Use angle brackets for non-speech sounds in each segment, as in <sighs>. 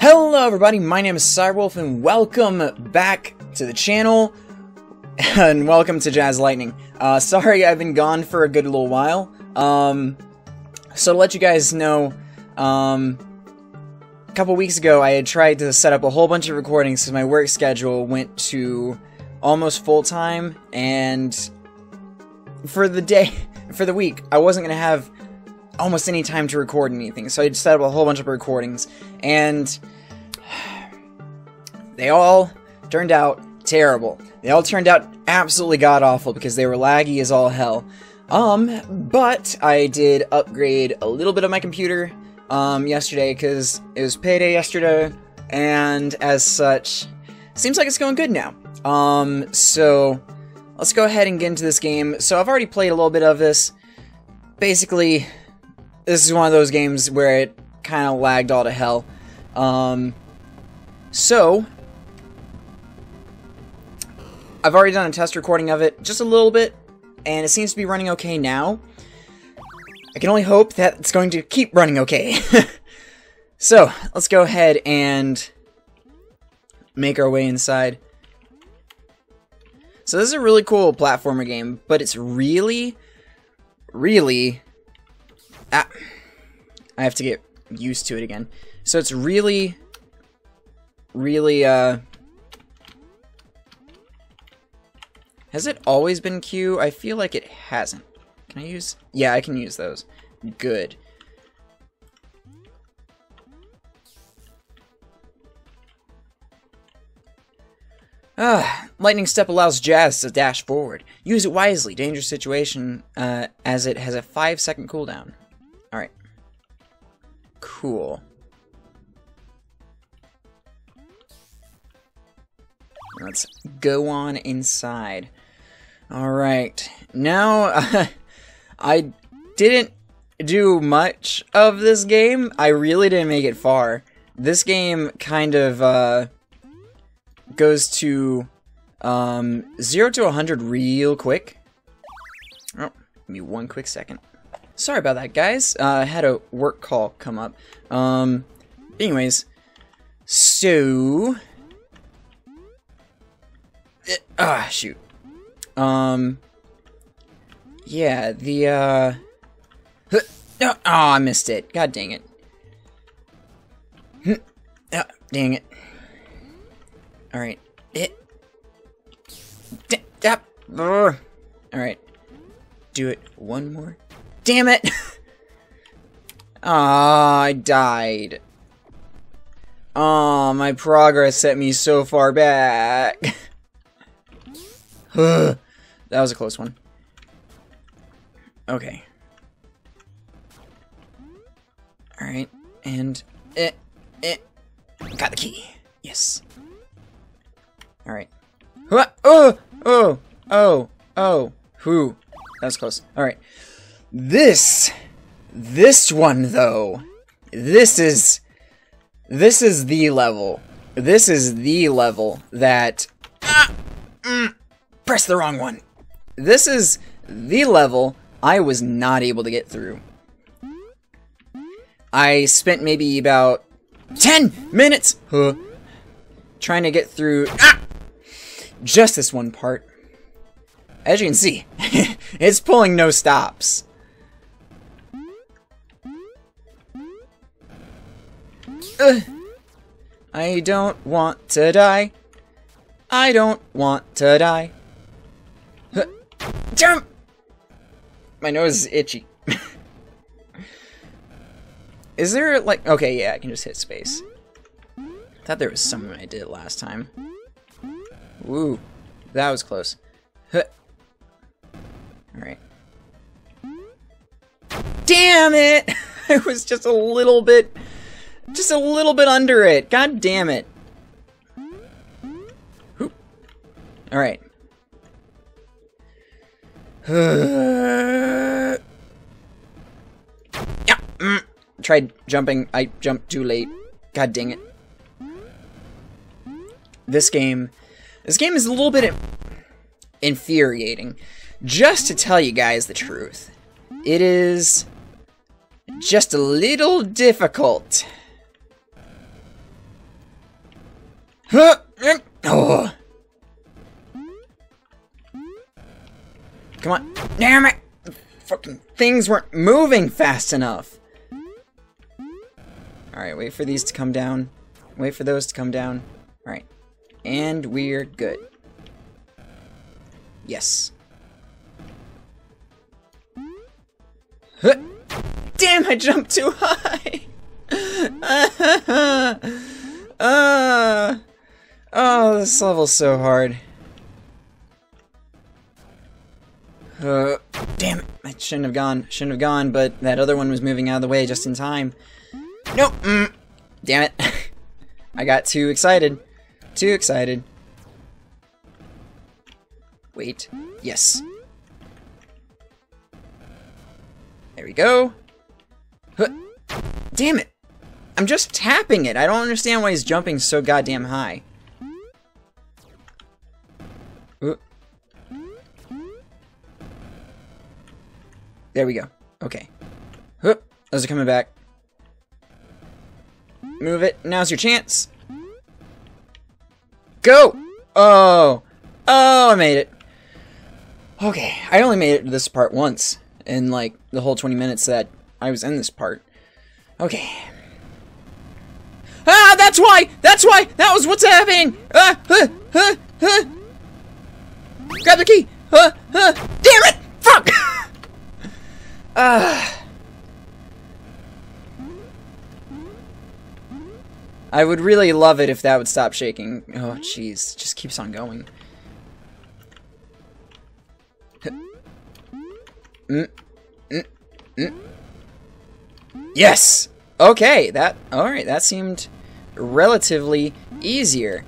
Hello everybody, my name is Cyberwolf and welcome back to the channel <laughs> and welcome to Jazz Lightning. Uh, sorry I've been gone for a good little while. Um, so to let you guys know, um, a couple weeks ago I had tried to set up a whole bunch of recordings because my work schedule went to almost full time and for the day, <laughs> for the week, I wasn't going to have almost any time to record anything. So I set up a whole bunch of recordings, and they all turned out terrible. They all turned out absolutely god awful because they were laggy as all hell. Um, but I did upgrade a little bit of my computer um, yesterday because it was payday yesterday, and as such, seems like it's going good now. Um, so let's go ahead and get into this game. So I've already played a little bit of this. Basically, this is one of those games where it kind of lagged all to hell. Um, so, I've already done a test recording of it, just a little bit, and it seems to be running okay now. I can only hope that it's going to keep running okay. <laughs> so, let's go ahead and make our way inside. So this is a really cool platformer game, but it's really, really Ah, I have to get used to it again. So it's really, really, uh... Has it always been Q? I feel like it hasn't. Can I use... Yeah, I can use those. Good. Ah, Lightning Step allows Jazz to dash forward. Use it wisely. Dangerous situation, uh, as it has a 5 second cooldown. Cool. Let's go on inside. Alright. Now, uh, <laughs> I didn't do much of this game. I really didn't make it far. This game kind of, uh, goes to, um, 0 to 100 real quick. Oh, give me one quick second. Sorry about that, guys. Uh, I had a work call come up. Um, anyways, so... It, ah, shoot. Um, yeah, the, uh... No, <laughs> oh, I missed it. God dang it. <laughs> Oh, dang it. Alright. It. Alright. Do it one more Damn it! <laughs> Ah, I died. Oh, my progress set me so far back. <laughs> that was a close one. Okay. Alright, and... Eh, eh, got the key. Yes. Alright. Oh, oh, oh, oh, who? That was close. Alright. This, this one though, this is, this is the level. This is the level that, ah, mm, press the wrong one. This is the level I was not able to get through. I spent maybe about 10 minutes huh, trying to get through ah, just this one part. As you can see, <laughs> it's pulling no stops. Uh, I don't want to die. I don't want to die. Uh, jump! My nose is itchy. <laughs> is there, like... Okay, yeah, I can just hit space. Thought there was something I did last time. Woo. That was close. Huh. Alright. Damn it! <laughs> I was just a little bit just a little bit under it. God damn it. Alright. <sighs> yeah. Mm. Tried jumping. I jumped too late. God dang it. This game... This game is a little bit infuriating. Just to tell you guys the truth. It is just a little difficult Oh. Come on. Damn it! Fucking things weren't moving fast enough. Alright, wait for these to come down. Wait for those to come down. Alright. And we're good. Yes. Huh. Damn, I jumped too high! <laughs> uh, oh, this level's so hard. Uh, damn it. I shouldn't have gone. Shouldn't have gone, but that other one was moving out of the way just in time. Nope. Mm. Damn it. <laughs> I got too excited. Too excited. Wait. Yes. There we go. Huh. Damn it. I'm just tapping it. I don't understand why he's jumping so goddamn high. There we go. Okay. Huh. Those are coming back. Move it. Now's your chance. Go! Oh. Oh, I made it. Okay. I only made it to this part once in, like, the whole 20 minutes that I was in this part. Okay. Ah, that's why! That's why! That was what's happening! Ah, huh, huh, huh. Grab the key! Huh, huh. Ah. I would really love it if that would stop shaking. Oh, jeez. Just keeps on going. Mm, mm, mm. Yes! Okay, that... Alright, that seemed relatively easier.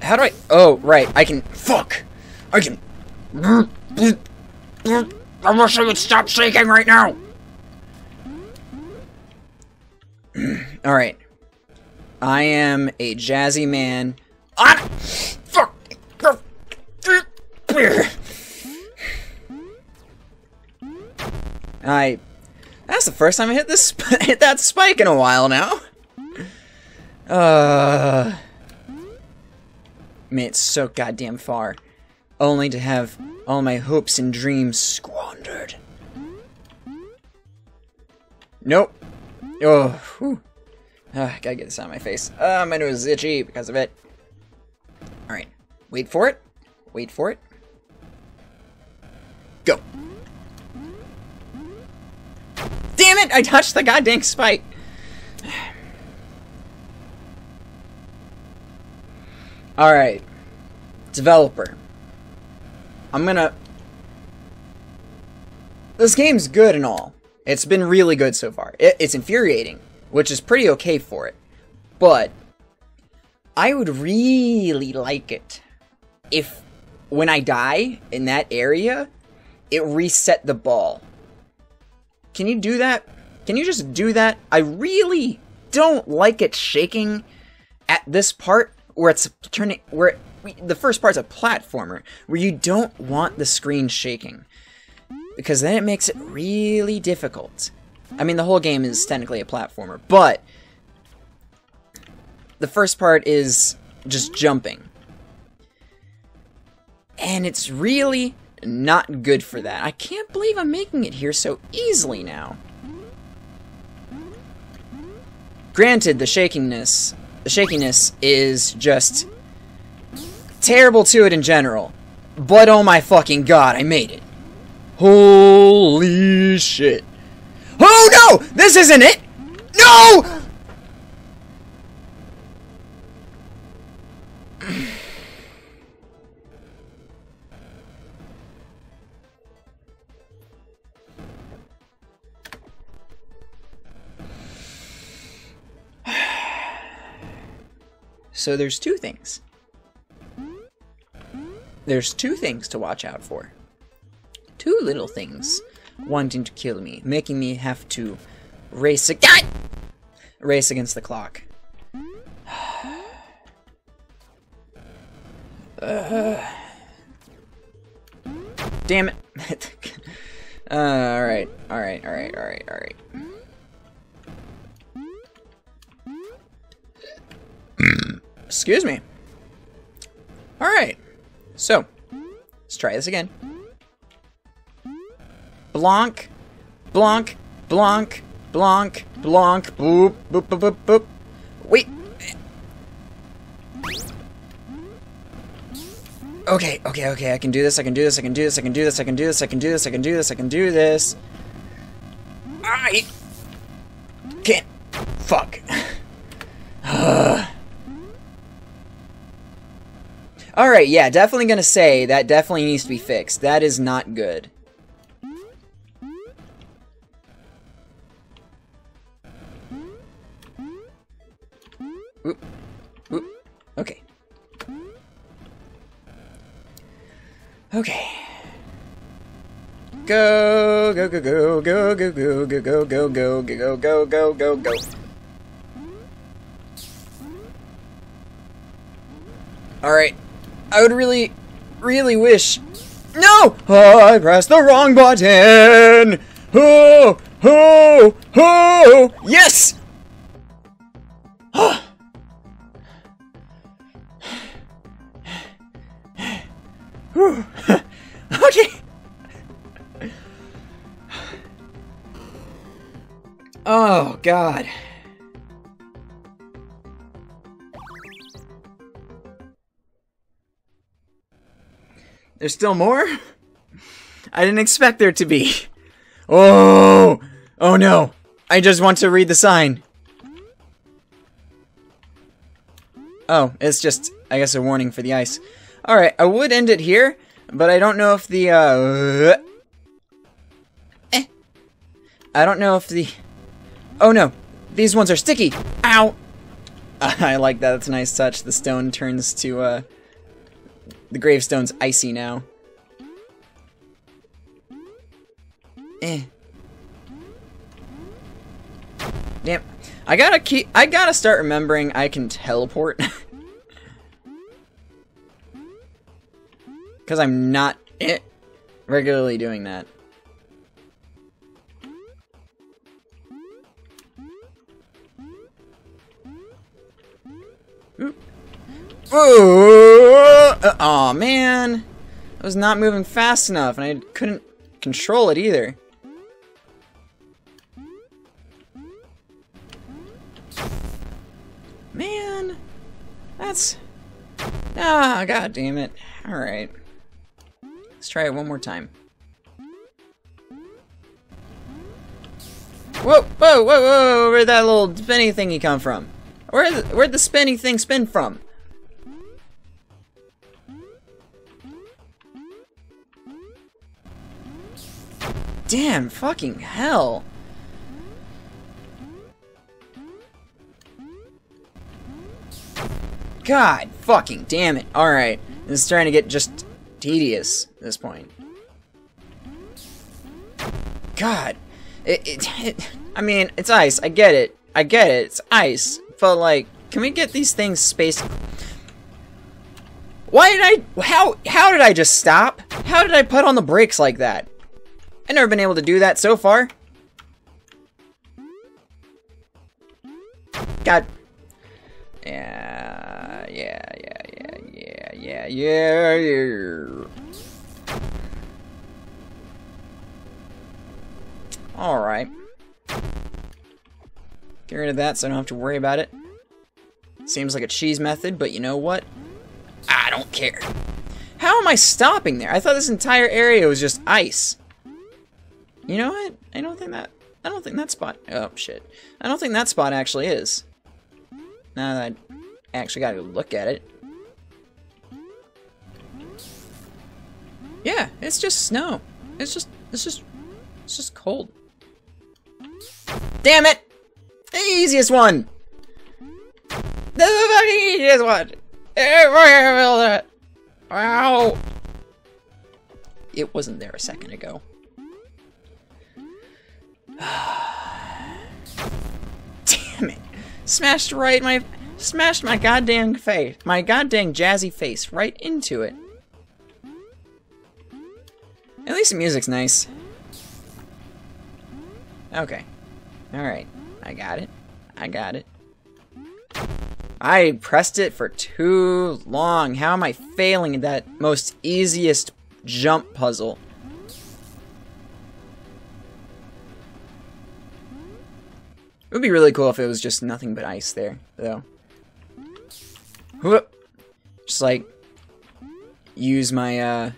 How do I... Oh, right, I can... Fuck! I can... I wish I would stop shaking right now! <clears throat> Alright. I am a jazzy man. Ah! Fuck! I... That's the first time I hit this <laughs> hit that spike in a while now. Uh... Made it so goddamn far. Only to have all my hopes and dreams squandered. Nope. Oh, whew. Ah, gotta get this out of my face. Ah, my nose is itchy because of it. Alright. Wait for it. Wait for it. Go. Damn it! I touched the goddamn spike! Alright. Developer. I'm gonna... This game's good and all. It's been really good so far. It, it's infuriating, which is pretty okay for it. But I would really like it if when I die in that area, it reset the ball. Can you do that? Can you just do that? I really don't like it shaking at this part where it's turning where the first part's a platformer where you don't want the screen shaking because then it makes it really difficult. I mean, the whole game is technically a platformer, but the first part is just jumping. And it's really not good for that. I can't believe I'm making it here so easily now. Granted, the shakiness, the shakiness is just terrible to it in general. But oh my fucking god, I made it. Holy shit. Oh no! This isn't it! No! <sighs> so there's two things. There's two things to watch out for. Two little things wanting to kill me, making me have to race again ah! race against the clock. <sighs> uh, damn it. <laughs> uh, all right, all right, all right, all right, all right. <clears throat> Excuse me. All right. So, let's try this again. Blanc, Blanc, Blanc, Blanc, Blanc, boop, boop, boop, boop, boop. Wait. Okay, okay, okay, I can do this, I can do this, I can do this, I can do this, I can do this, I can do this, I can do this, I can do this. I can't. Fuck. <laughs> Alright, yeah, definitely gonna say that definitely needs to be fixed. That is not good. Oop. Oop. Okay. Okay. Go, go, go, go, go, go, go, go, go, go, go, go, go, go, go, go. Alright. I would really, really wish... No! Oh, I pressed the wrong button! Oh! Oh! Oh! Yes! <gasps> okay. Oh, God. There's still more? I didn't expect there to be. Oh! Oh no. I just want to read the sign. Oh, it's just, I guess, a warning for the ice. Alright, I would end it here, but I don't know if the, uh... Eh. I don't know if the... Oh no, these ones are sticky! Ow! <laughs> I like that, that's a nice touch. The stone turns to, uh... The gravestone's icy now. Eh. Yep. I gotta keep- I gotta start remembering I can teleport. <laughs> Because I'm not eh, regularly doing that. Oh man, I was not moving fast enough, and I couldn't control it either. Man, that's ah, god damn it. All right, let's try it one more time. Whoa, whoa, whoa, whoa! Where'd that little spinny thingy come from? Where where'd the spinny thing spin from? Damn, fucking hell. God fucking damn it. Alright. This is starting to get just tedious at this point. God. It, it, it, I mean, it's ice. I get it. I get it. It's ice. But, like, can we get these things spaced? Why did I... How, how did I just stop? How did I put on the brakes like that? I've never been able to do that so far. God. Yeah, yeah, yeah, yeah, yeah, yeah, yeah, yeah. Alright. Get rid of that so I don't have to worry about it. Seems like a cheese method, but you know what? I don't care. How am I stopping there? I thought this entire area was just ice. You know what? I don't think that... I don't think that spot... Oh, shit. I don't think that spot actually is. Now that I actually gotta look at it. Yeah, it's just snow. It's just... It's just... It's just cold. Damn it! The easiest one! The fucking easiest one! Wow! It wasn't there a second ago. <sighs> Damn it. Smashed right my smashed my goddamn face. My goddamn jazzy face right into it. At least the music's nice. Okay. Alright. I got it. I got it. I pressed it for too long. How am I failing at that most easiest jump puzzle? Would be really cool if it was just nothing but ice there, though. Whoop. Just like use my uh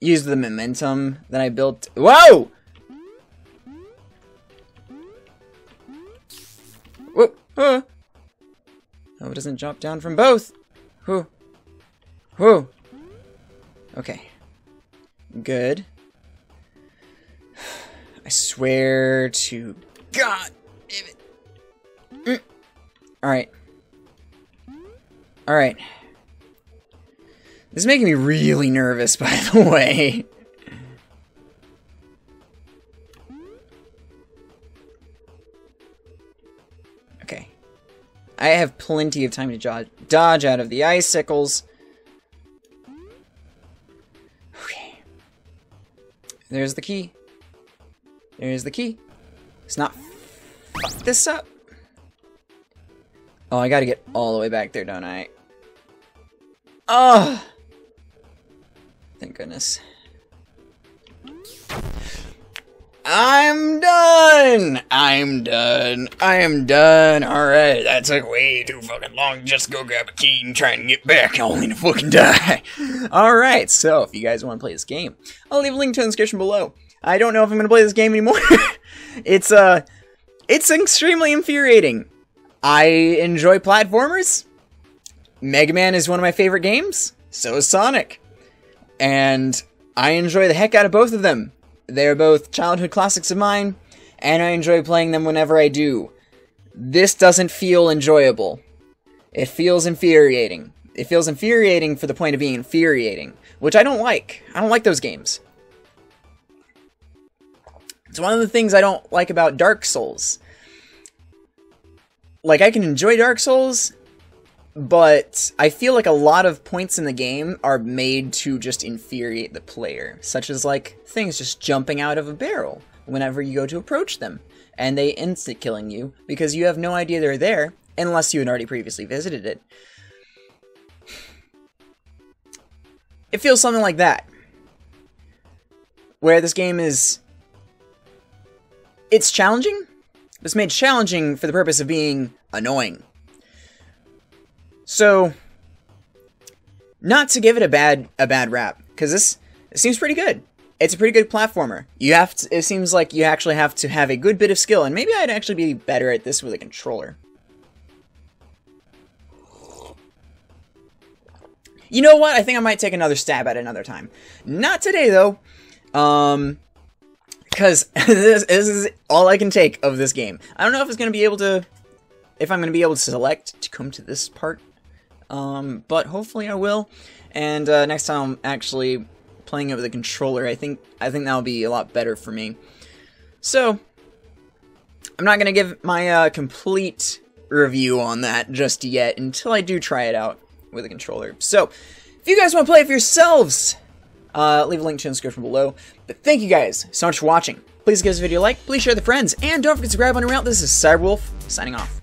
use the momentum that I built. Whoa! Whoop! Oh, it doesn't drop down from both. Whoo. Whoo. Okay. Good. <sighs> I swear to God. Alright. Alright. This is making me really nervous, <laughs> by the way. Okay. I have plenty of time to dodge, dodge out of the icicles. Okay. There's the key. There's the key. Let's not fuck this up. Oh, I gotta get all the way back there, don't I? Oh! Thank goodness. I'm done! I'm done. I am done. Alright, that took way too fucking long just go grab a key and try and get back only to fucking die. <laughs> Alright, so if you guys want to play this game, I'll leave a link to the description below. I don't know if I'm gonna play this game anymore. <laughs> it's, uh, it's extremely infuriating. I enjoy platformers. Mega Man is one of my favorite games. So is Sonic. And I enjoy the heck out of both of them. They are both childhood classics of mine, and I enjoy playing them whenever I do. This doesn't feel enjoyable. It feels infuriating. It feels infuriating for the point of being infuriating, which I don't like. I don't like those games. It's one of the things I don't like about Dark Souls. Like, I can enjoy Dark Souls, but I feel like a lot of points in the game are made to just infuriate the player, such as like things just jumping out of a barrel whenever you go to approach them, and they instant killing you because you have no idea they're there unless you had already previously visited it. It feels something like that. Where this game is. It's challenging, it's made challenging for the purpose of being annoying. So, not to give it a bad a bad rap, because this it seems pretty good. It's a pretty good platformer. You have to, it seems like you actually have to have a good bit of skill, and maybe I'd actually be better at this with a controller. You know what? I think I might take another stab at another time. Not today, though. Um, because <laughs> this, this is all I can take of this game. I don't know if it's going to be able to, if I'm going to be able to select to come to this part, um, but hopefully I will. And uh, next time I'm actually playing it with a controller, I think I think that'll be a lot better for me. So I'm not going to give my uh, complete review on that just yet until I do try it out with a controller. So if you guys want to play it for yourselves, uh, leave a link to the description below. But thank you guys so much for watching. Please give this video a like, please share with friends, and don't forget to subscribe on your out. This is Cyberwolf, signing off.